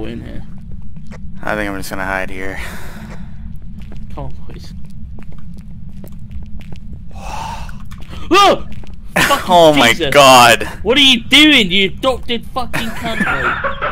go in here. I think I'm just gonna hide here. Come on, boys. oh! Oh my god. What are you doing, you adopted fucking cunt.